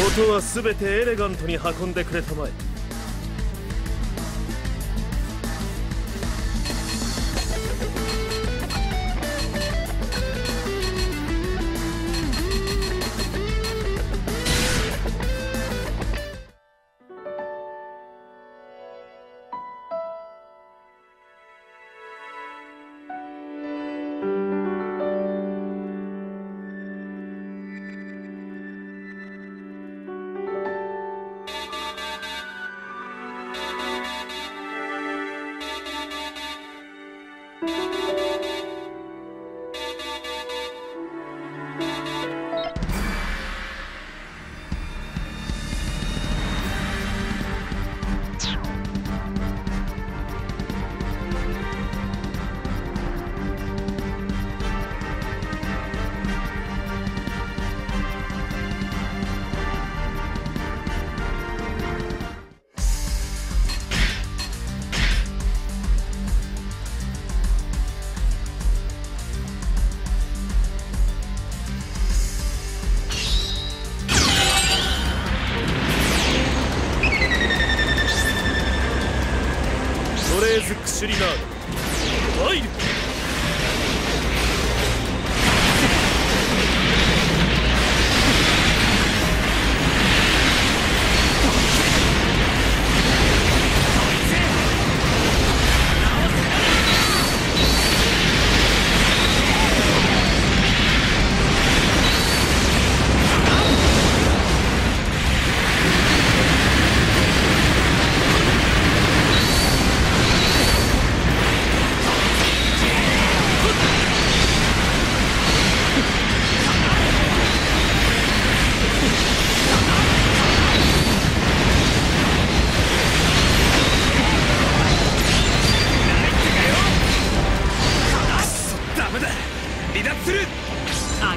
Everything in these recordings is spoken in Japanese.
音は全てエレガントに運んでくれたまえ。シュリナードワイル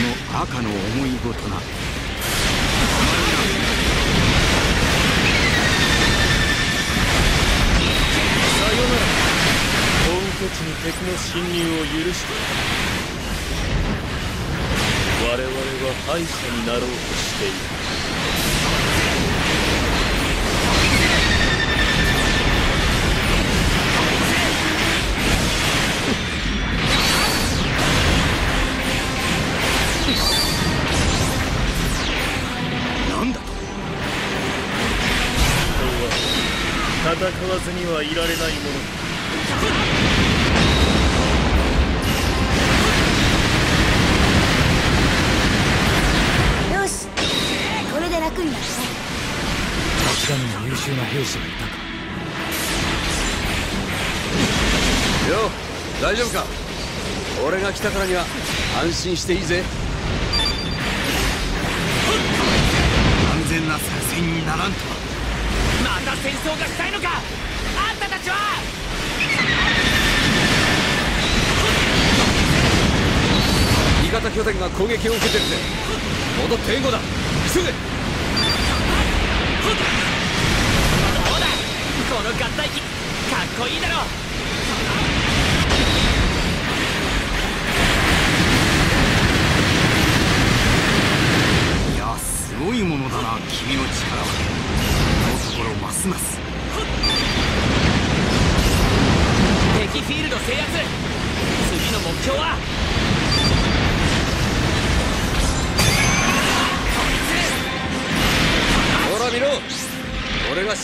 の赤の思い事な。さよなら。本拠地に敵の侵入を許して。我々は敗者になろうとしている。戦わずにはいられないもの。楽になったね。こちらにも優秀な兵士がいたか。よ大丈夫か？俺が来たからには安心していいぜ。安全な作戦にならんとはまた戦争がしたいのか？あんたたちは！味方拠点が攻撃を受けてるぜ。戻って援護だ。急げ！どうだ。この合体機かっこいいだろ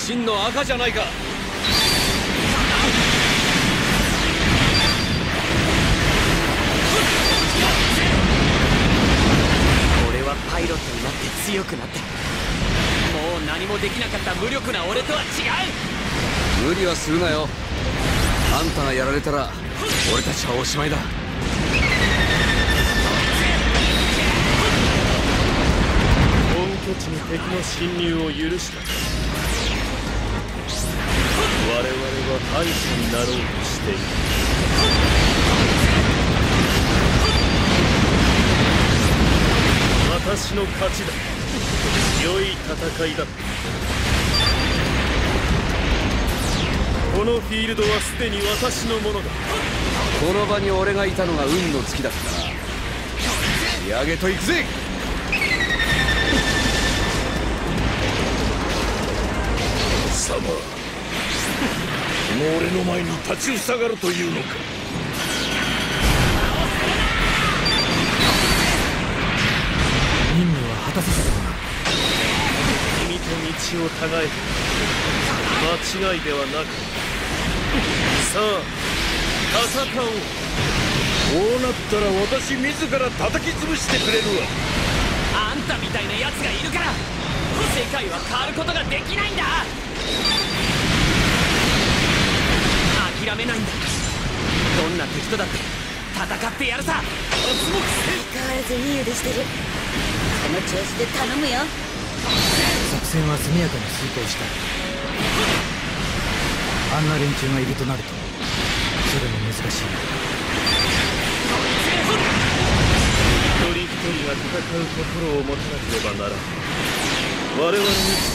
真の赤じゃないか。俺はパイロットになって強くなった。もう何もできなかった無力な俺とは違う。無理はするなよ。あんたがやられたら俺たちはおしまいだ。本拠拠地に敵の侵入を許した我々は敗者になろうとしている私の勝ちだ。良い戦いだ。このフィールドはすでに私のものだ。この場に俺がいたのが運の尽きだった。な仕上げと行くぜ。様。もう俺の前に立ちふさがるというのか？任務は果たせたか君と道をたがえ間違いではなくさあ戦おう。こうなったら私自ら叩き潰してくれるわ。あんたみたいな奴がいるから世界は変わることができないんだどんな敵とだって戦ってやるさ。相変わらずいい腕してる。この調子で頼むよ。作戦は速やかに遂行した。あんな連中がいるとなるとそれも難しい。一人一人が戦う心を持たなければならん。我々に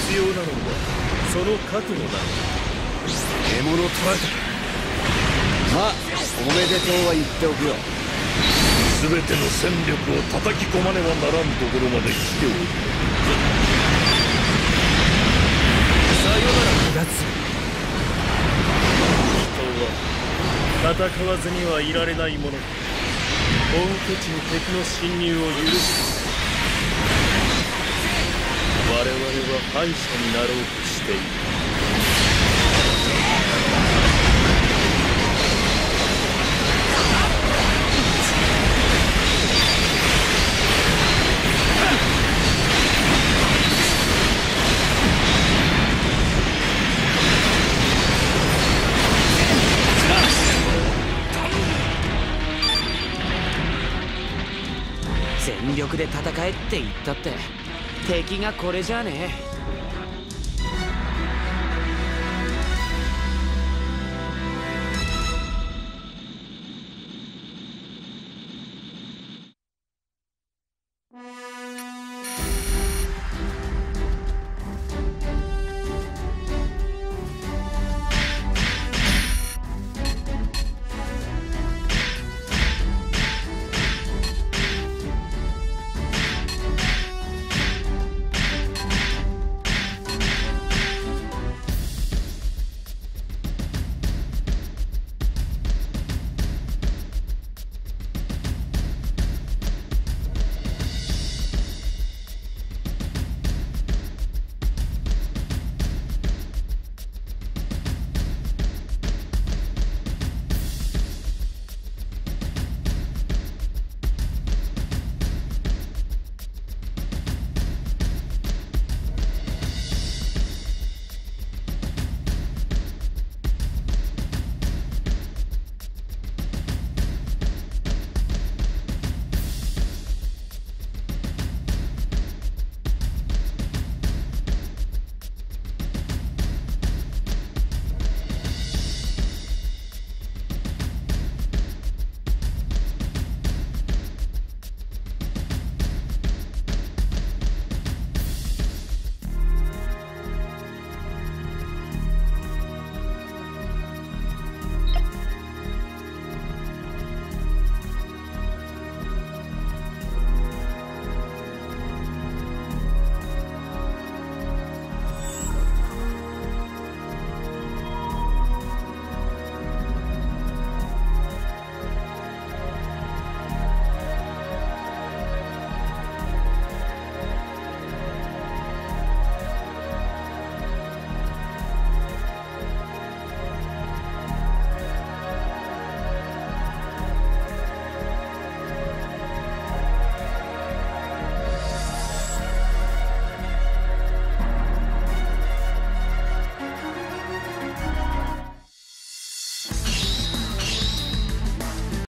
必要なのはその覚悟だ。獲物を捕らえた。まあおめでとうは言っておくよ。全ての戦力を叩き込まねばならんところまで来ておる。さよなら。気がつる人は戦わずにはいられないものだ本拠地に敵の侵入を許す我々は敗者になろう。としている力で戦えって言ったって敵がこれじゃねえ。